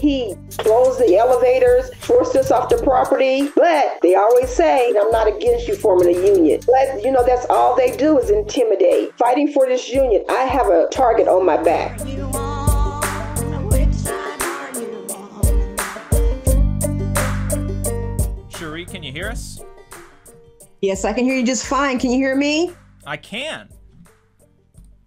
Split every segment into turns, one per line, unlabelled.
He closed the elevators, forced us off the property. But they always say, I'm not against you forming a union. But, you know, that's all they do is intimidate. Fighting for this union, I have a target on my back.
Cherie, can you hear us?
Yes, I can hear you just fine. Can you hear me?
I can.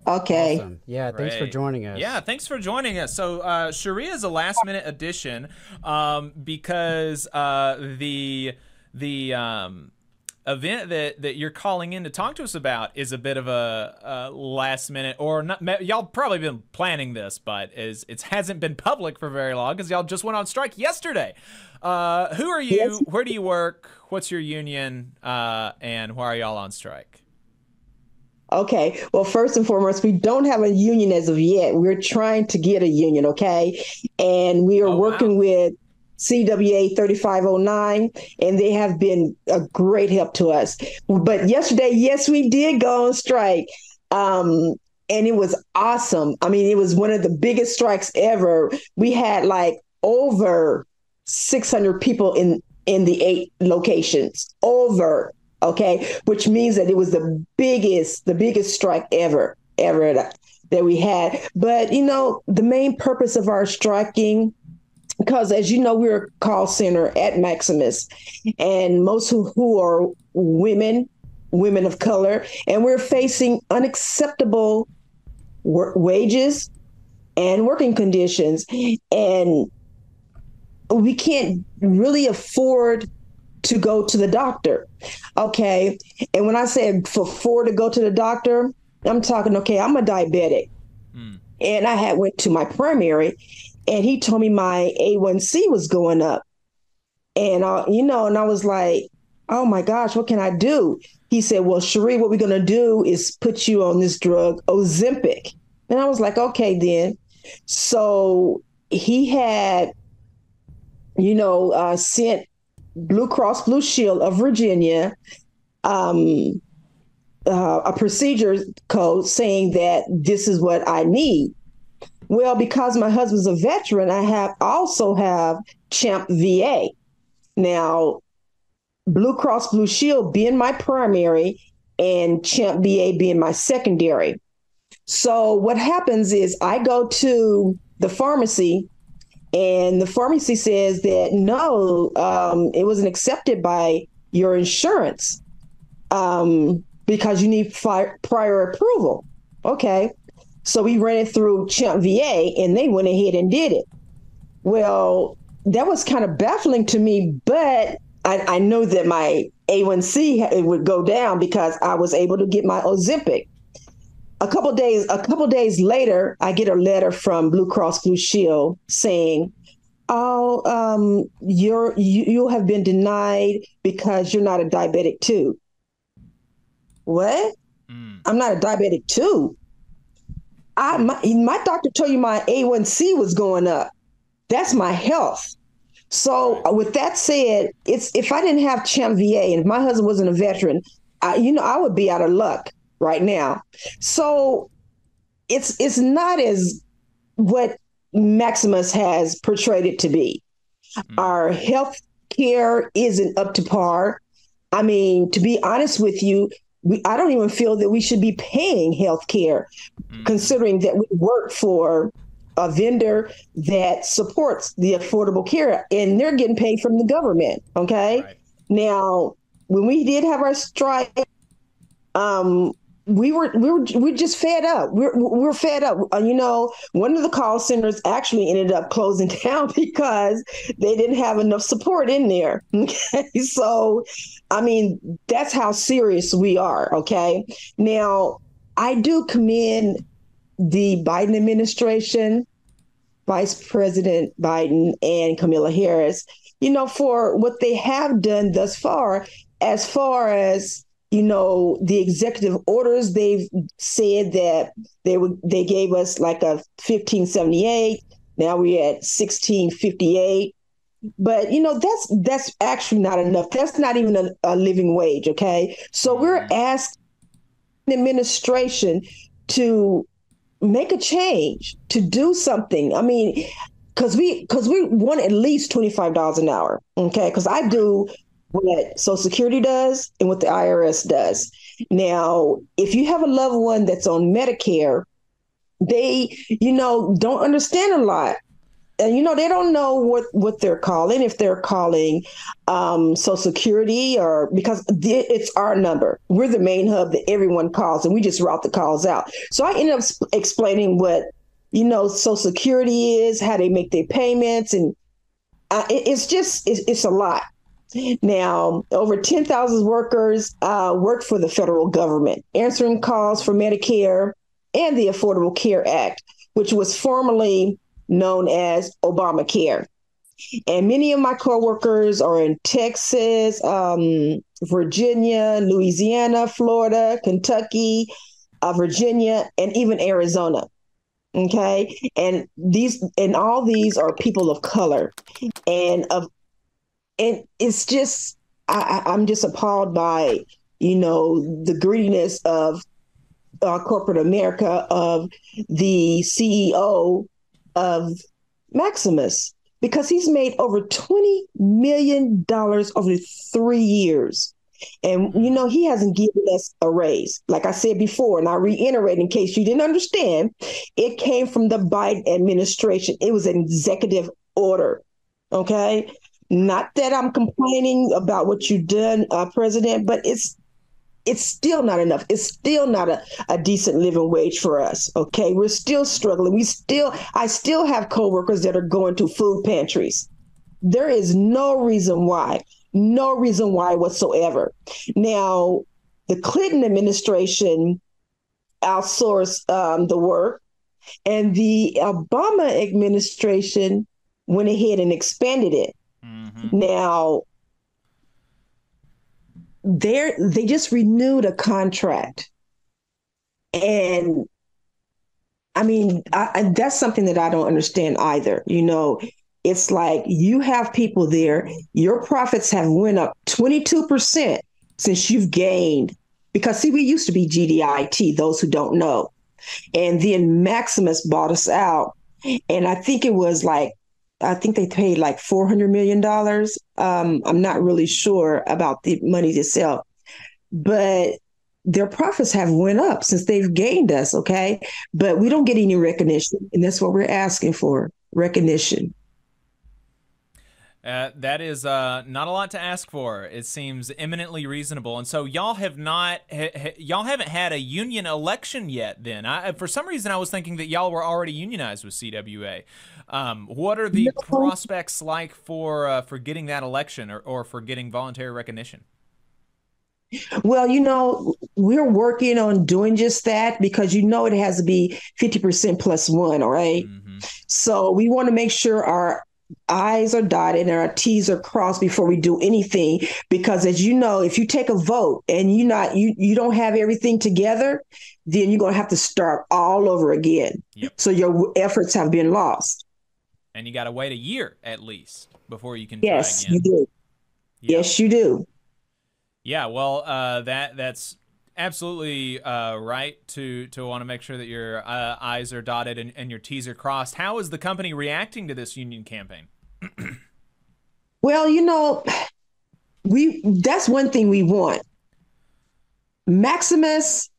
Okay.
Awesome. Yeah, thanks for joining us.
Yeah, thanks for joining us. So, uh, Cherie is a last minute addition um, because uh, the the um, event that, that you're calling in to talk to us about is a bit of a, a last minute, or not. Y'all probably been planning this, but is it hasn't been public for very long because y'all just went on strike yesterday. Uh, who are you?
Yes.
Where do you work? What's your union? Uh, and why are y'all on strike?
Okay. Well, first and foremost, we don't have a union as of yet. We're trying to get a union, okay? And we are
Oh, wow.
working with CWA 3509, and they have been a great help to us. But yesterday, yes, we did go on strike. Um, and it was awesome. I mean, it was one of the biggest strikes ever. We had like over 600 people in in the eight locations. Over okay? Which means that it was the biggest the biggest strike ever ever that, we had. But you know the main purpose of our striking because as you know we're a call center at maximus and most who, who are women women of color and we're facing unacceptable wages and working conditions. And we can't really afford to go to the doctor. Okay. And when I said for four to go to the doctor, I'm talking, okay, I'm a diabetic.
Hmm.
And I had went to my primary and he told me my A1C was going up. And I, you know, and I was like, oh my gosh, what can I do? He said, well, Cherie, what we're going to do is put you on this drug, Ozempic. And I was like, okay, then. So he had, you know, uh, sent Blue Cross Blue Shield of Virginia um, uh, a procedure code saying that this is what I need. Well, because my husband's a veteran, I have also have CHAMPVA. Now, Blue Cross Blue Shield being my primary and CHAMPVA being my secondary. So what happens is I go to the pharmacy and the pharmacy says that no, um, it wasn't accepted by your insurance um, because you need fi- prior approval. Okay. So we ran it through CHAMPVA and they went ahead and did it. Well, that was kind of baffling to me, but I, I know that my A1C ha- it would go down because I was able to get my Ozempic. A couple days, a couple days later, I get a letter from Blue Cross Blue Shield saying, "Oh, um, you're you, you have been denied because you're not a diabetic too." What?
Mm.
I'm not a diabetic too. I my, my doctor told you my A1C was going up. That's my health. So with that said, it's if I didn't have CHAMPVA and if my husband wasn't a veteran, I, you know, I would be out of luck right now. So it's it's not as what Maximus has portrayed it to be. Our health care isn't up to par. I mean, to be honest with you, we, I don't even feel that we should be paying health care, considering that we work for a vendor that supports the affordable care and they're getting paid from the government. Okay.
Right.
Now, when we did have our strike, um, we were we were we just fed up. We're we're fed up. Uh, you know, one of the call centers actually ended up closing down because they didn't have enough support in there. Okay, so I mean that's how serious we are. Okay, now I do commend the Biden administration, Vice President Biden and Kamala Harris, you know, for what they have done thus far, as far as you know, the executive orders they've said that they would they gave us like a 1578. Now we're at 1658. But you know, that's that's actually not enough. That's not even a, a living wage, okay? So mm-hmm. we're asking the administration to make a change, to do something. I mean, because we because we want at least twenty five dollars an hour. Okay, because I do what Social Security does and what the IRS does. Now, if you have a loved one that's on Medicare, they you know don't understand a lot. And you know they don't know what what they're calling if they're calling um, social security or because it's our number. We're the main hub that everyone calls and we just route the calls out. So i ended up explaining what you know social security is how they make their payments and uh, it, it's just it's, a lot now over 10,000 workers uh, work for the federal government answering calls for medicare and the affordable care act which was formerly known as Obamacare. And many of my coworkers are in Texas, um, Virginia, Louisiana, Florida, Kentucky, uh, Virginia, and even Arizona. Okay, and these and all these are people of color, and of and it's just I, I'm just appalled by you know the greediness of uh, corporate America of the CEO of Maximus because he's made over $20 million over three years. And, you know, he hasn't given us a raise. Like I said before, and I reiterate in case you didn't understand, it came from the Biden administration. It was an executive order. Okay. Not that I'm complaining about what you've done, uh, President, but it's it's still not enough. It's still not a, a decent living wage for us. Okay. We're still struggling. We still, I still have coworkers that are going to food pantries. There is no reason why, no reason why whatsoever. Now, the Clinton administration outsourced um, the work, and the Obama administration went ahead and expanded it. Mm-hmm. Now, they they just renewed a contract. And i mean I, I, that's something that i don't understand either. You know it's like you have people there your profits have went up 22% since you've gained because see we used to be gdit those who don't know. And then maximus bought us out and i think it was like I think they paid like four hundred million dollars. Um, I'm not really sure about the money itself, but their profits have went up since they've gained us. Okay, but we don't get any recognition, and that's what we're asking for: recognition.
Uh, that is uh, not a lot to ask for. It seems eminently reasonable, and so y'all have not, ha, ha, y'all haven't had a union election yet. Then, I, for some reason, I was thinking that y'all were already unionized with CWA. Um, what are the no. prospects like for uh, for getting that election or, or for getting voluntary recognition?
Well, you know, we're working on doing just that because you know it has to be 50% plus one, all right? mm-hmm. So we want to make sure our I's are dotted and our T's are crossed before we do anything. Because as you know, if you take a vote and you not you you don't have everything together, then you're gonna have to start all over again. Yep. So your efforts have been lost.
And you gotta wait a year at least before you can
Yes, you do. Yep. Yes, you do.
Yeah, well, uh, that that's absolutely uh, right to to want to make sure that your uh, I's are dotted and, and your T's are crossed. How is the company reacting to this union campaign?
well, you know, we that's one thing we want. Maximus,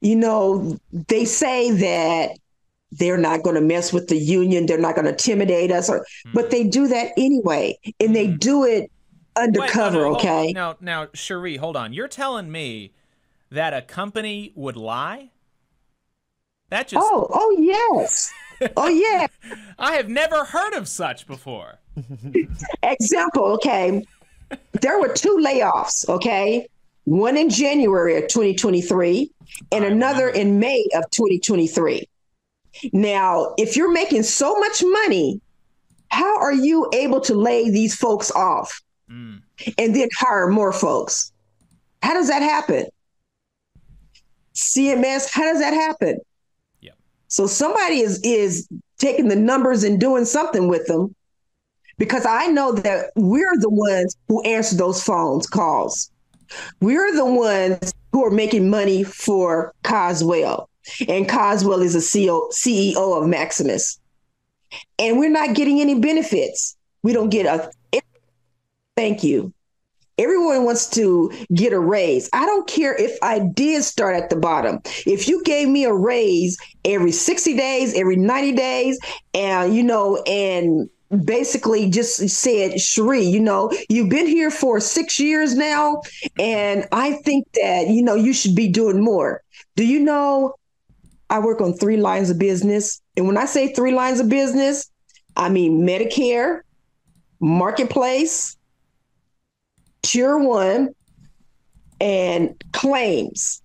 you know, they say that they're not going to mess with the union, they're not going to intimidate us, or, mm. but they do that anyway, and they hmm. do it undercover, Wait, no, no, okay?
Now, now, Cherie, hold on. You're telling me that a company would lie? That just
Oh, oh yes. oh yeah.
I have never heard of such before.
Example, okay. There were two layoffs, okay? One in January of 2023 and another in May of 2023. Now, if you're making so much money, how are you able to lay these folks off? Mm. and then hire more folks. How does that happen? CMS, how does that happen?
Yeah.
So somebody is is taking the numbers and doing something with them because I know that we're the ones who answer those phones calls. We're the ones who are making money for Caswell. And Caswell is a CEO, CEO of Maximus. and we're not getting any benefits. We don't get a thank you. Everyone wants to get a raise. I don't care if I did start at the bottom. If you gave me a raise every 60 days, every 90 days, and you know, and basically just said, Cherie, you know, you've been here for six years now, and I think that, you know, you should be doing more. Do you know I work on three lines of business? And when I say three lines of business, I mean Medicare, Marketplace, tier one and claims.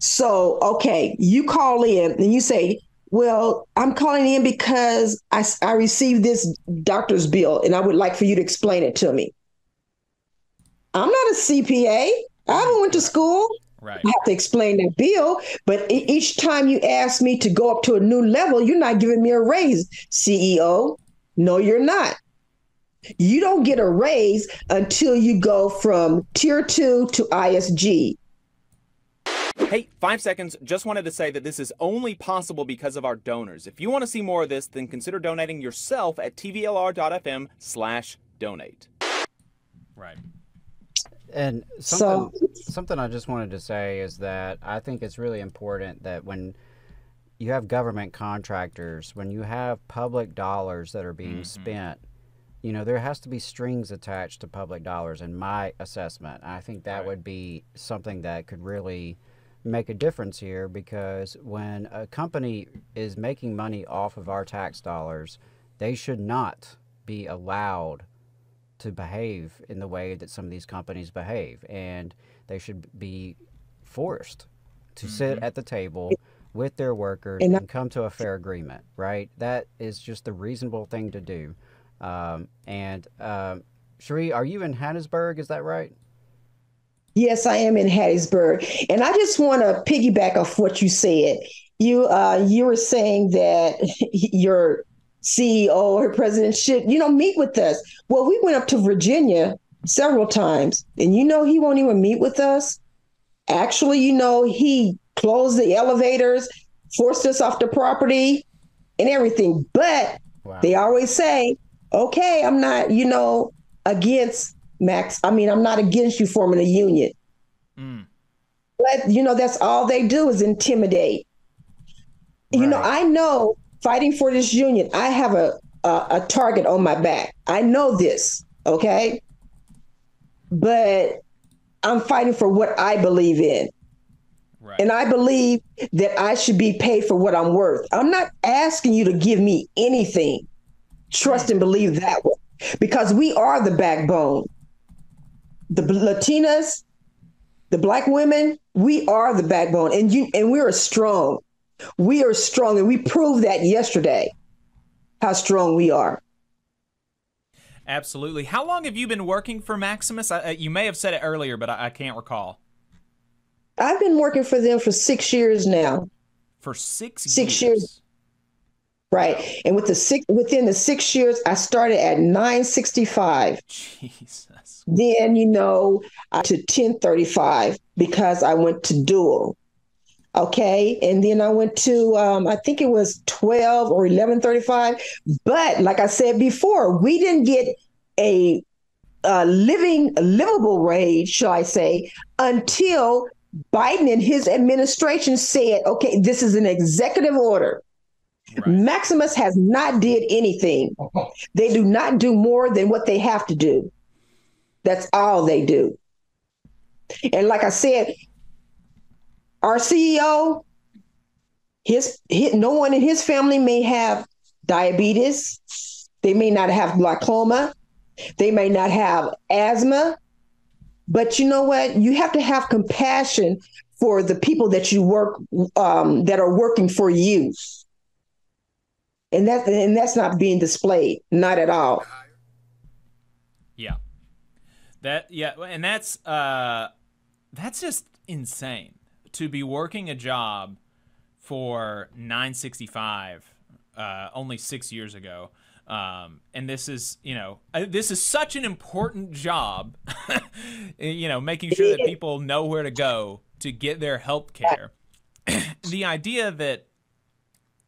So, okay, you call in and you say, well, I'm calling in because I, I received this doctor's bill and I would like for you to explain it to me. I'm not a CPA. I haven't went to school.
Right.
I have to explain that bill. But each time you ask me to go up to a new level, you're not giving me a raise, CEO. No, you're not. You don't get a raise until you go from tier two to ISG.
Hey, five seconds. Just wanted to say that this is only possible because of our donors. If you want to see more of this, then consider donating yourself at tvlr.fm slash donate.
Right.
And something, so, something I just wanted to say is that I think it's really important that when you have government contractors, when you have public dollars that are being mm-hmm. spent, you know, there has to be strings attached to public dollars in my assessment. I think that right. would be something that could really make a difference here because when a company is making money off of our tax dollars, they should not be allowed to behave in the way that some of these companies behave. And they should be forced to mm-hmm. sit at the table with their workers and, and come to a fair agreement, right? That is just the reasonable thing to do. Um, and um, Cherie, are you in Hattiesburg? Is that right?
Yes, I am in Hattiesburg, and I just want to piggyback off what you said. You uh, you were saying that your CEO or president should you know meet with us. Well, we went up to Virginia several times, and you know he won't even meet with us. Actually, you know he closed the elevators, forced us off the property, and everything. But wow. they always say okay, I'm not, you know, against Max. I mean, I'm not against you forming a union. Mm. But, you know, that's all they do is intimidate. Right. You know, I know fighting for this union, I have a, a, a target on my back. I know this, okay? But I'm fighting for what I believe in. Right. And I believe that I should be paid for what I'm worth. I'm not asking you to give me anything trust and believe that way because we are the backbone. The Latinas, the black women, we are the backbone, and you and we are strong. We are strong, and we proved that yesterday. How strong we are.
Absolutely. How long have you been working for Maximus? I, uh, you may have said it earlier, but I, I can't recall.
I've been working for them for six years now.
For six
six
years.
years Right. And with the six within the six years, I started at 965.
Jesus.
Then, you know, to 1035 because I went to dual. Okay. And then I went to um, I think it was 12 or 1135. But like I said before, we didn't get a, a living, livable wage, shall I say, until Biden and his administration said, okay, this is an executive order Right. Maximus has not did anything. They do not do more than what they have to do. That's all they do. And like I said, our CEO, his, his no one in his family may have diabetes. They may not have glaucoma. They may not have asthma. But you know what? You have to have compassion for the people that you work um, that are working for you and that and that's not being displayed, not at all.
Yeah, that yeah, and that's uh, that's just insane to be working a job for 965 uh, only six years ago. Um, and this is, you know, this is such an important job, you know, making sure that people know where to go to get their health care. the idea that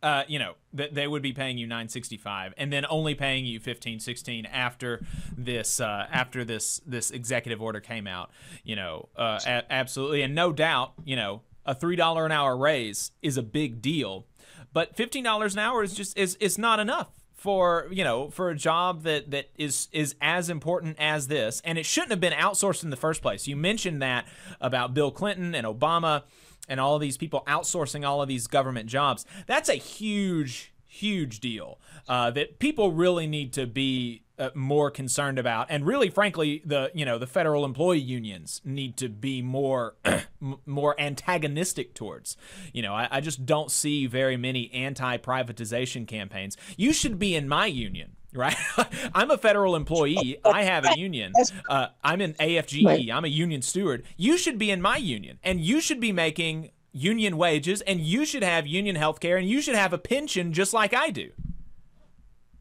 uh, you know, that they would be paying you 965 and then only paying you 1516 after this uh, after this this executive order came out. You know, uh, a- absolutely, and no doubt, you know, a three dollar an hour raise is a big deal, but fifteen dollars an hour is just is is not enough for you know for a job that that is is as important as this. And it shouldn't have been outsourced in the first place. You mentioned that about bill clinton and obama and all of these people outsourcing all of these government jobs that's a huge huge deal uh, that people really need to be uh, more concerned about. And really frankly the you know the federal employee unions need to be more more antagonistic towards. You know I, I just don't see very many anti-privatization campaigns. You should be in my union right? I'm a federal employee. I have a union. Uh, i'm an afge i'm a union steward. You should be in my union and you should be making union wages and you should have union health care and you should have a pension just like i do.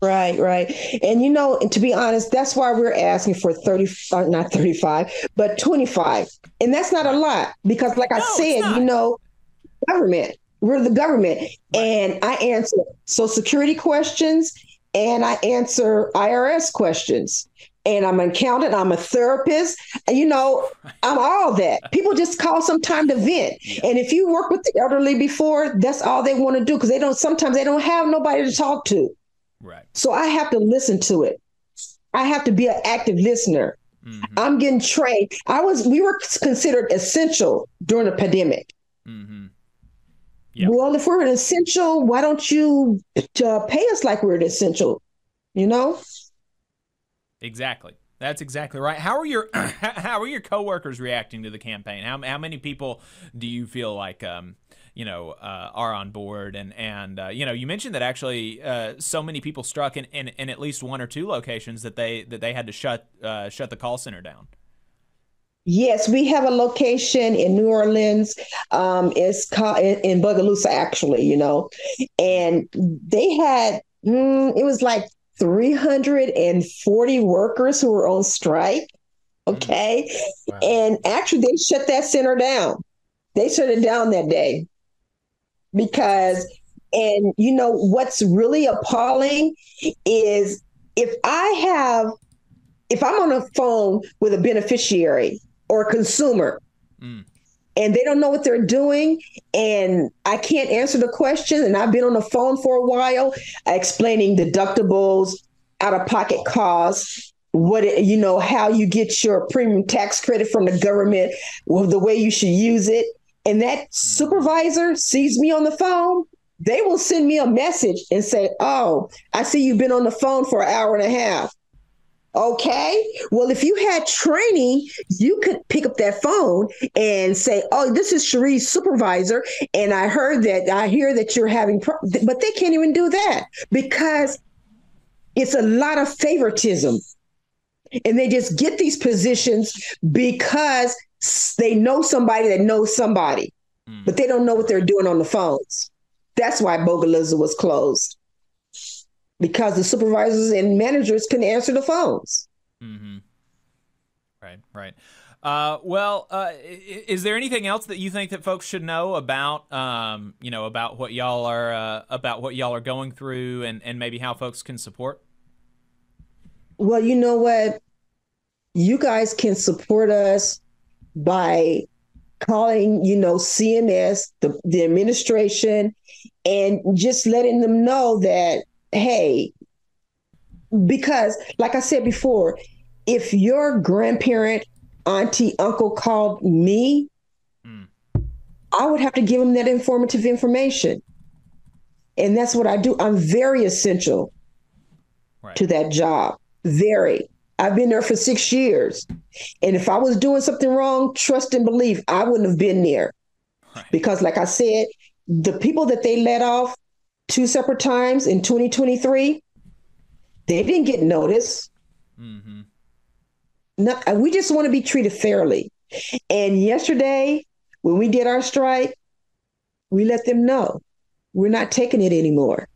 Right, right. And you know, to be honest, that's why we're asking for 30, uh, not 35, but 25. And that's not a lot because, like I said, you know, government, we're the government. And I answer Social Security questions and I answer IRS questions. And I'm an accountant, I'm a therapist, and you know, I'm all that. People just call some time to vent. And if you work with the elderly before, that's all they want to do because they don't sometimes they don't have nobody to talk to.
Right.
So I have to listen to it. I have to be an active listener. Mm-hmm. I'm getting trained. I was we were considered essential during the pandemic. Mm-hmm. Yep. Well, if we're an essential, why don't you uh, pay us like we're an essential? You know.
Exactly. That's exactly right. How are your how are your coworkers reacting to the campaign? How how many people do you feel like um, you know uh, are on board and and uh, you know you mentioned that actually uh, so many people struck in, in, in at least one or two locations that they that they had to shut uh, shut the call center down.
Yes, we have a location in New Orleans. Um, it's called in, Bogalusa, actually, you know, and they had mm, it was like 340 workers who were on strike. Mm-hmm. Okay. Wow. And actually, they shut that center down. They shut it down that day because and you know what's really appalling is if I have if I'm on a phone with a beneficiary or a consumer. Mm. and they don't know what they're doing. And I can't answer the question. And I've been on the phone for a while explaining deductibles, out of pocket costs, what it, you know how you get your premium tax credit from the government, well, the way you should use it. And that supervisor sees me on the phone, they will send me a message and say, Oh, I see you've been on the phone for an hour and a half. Okay. Well, if you had training, you could pick up that phone and say, "Oh, this is Cherie's supervisor, and I heard that. I hear that you're having." Pro-. But they can't even do that because it's a lot of favoritism, and they just get these positions because they know somebody that knows somebody, mm. but they don't know what they're doing on the phones. That's why Bogalusa was closed because the supervisors and managers can't answer the phones.
Mm-hmm. Right, right. Uh, well, uh, is there anything else that you think that folks should know about, um, you know, about what y'all are uh, about what y'all are going through, and and maybe how folks can support?
Well, you know what, you guys can support us by calling, you know, CMS, the, the administration, and just letting them know that, hey, because like I said before, if your grandparent, auntie, uncle called me, mm. I would have to give them that informative information. And that's what I do. I'm very essential right. to that job. Very. I've been there for six years. And if I was doing something wrong, trust and believe, I wouldn't have been there. Right. Because, like I said, the people that they let off two separate times in 2023, they didn't get notice. Mm-hmm. No, we just want to be treated fairly. And yesterday, when we did our strike, we let them know we're not taking it anymore.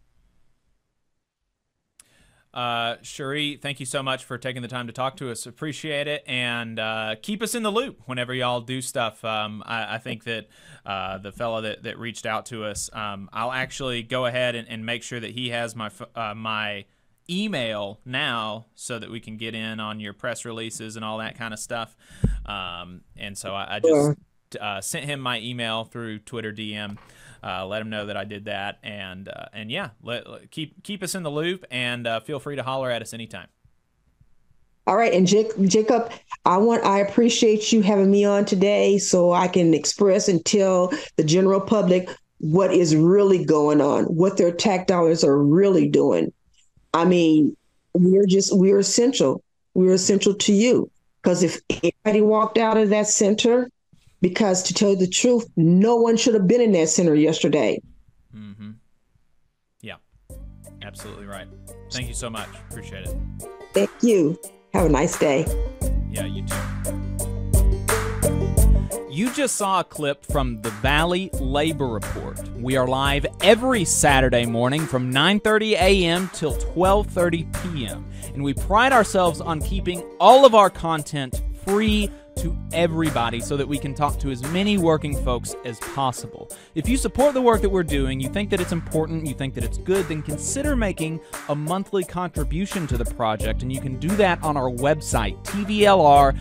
Uh, Cherie, thank you so much for taking the time to talk to us. Appreciate it. And uh, keep us in the loop whenever y'all do stuff. Um, I, I, think that uh, the fellow that, that reached out to us, um, I'll actually go ahead and, and, make sure that he has my, uh, my email now so that we can get in on your press releases and all that kind of stuff. Um, and so I, I just uh, sent him my email through Twitter DM. Uh, let him know that I did that, and uh, and yeah, let, let, keep keep us in the loop, and uh, feel free to holler at us anytime.
All right, and Jacob, I want I appreciate you having me on today, so I can express and tell the general public what is really going on, what their tax dollars are really doing. I mean, we're just we're essential. We're essential to you because if anybody walked out of that center because to tell you the truth, no one should have been in that center yesterday.
Mm-hmm. Yeah, absolutely right. Thank you so much. Appreciate it.
Thank you. Have a nice day.
Yeah, you too. You just saw a clip from the Valley Labor Report. We are live every Saturday morning from 9:30 a.m. till 12:30 p.m. and we pride ourselves on keeping all of our content free to everybody so that we can talk to as many working folks as possible. If you support the work that we're doing, you think that it's important, you think that it's good, then consider making a monthly contribution to the project, and you can do that on our website, tvlr.fm.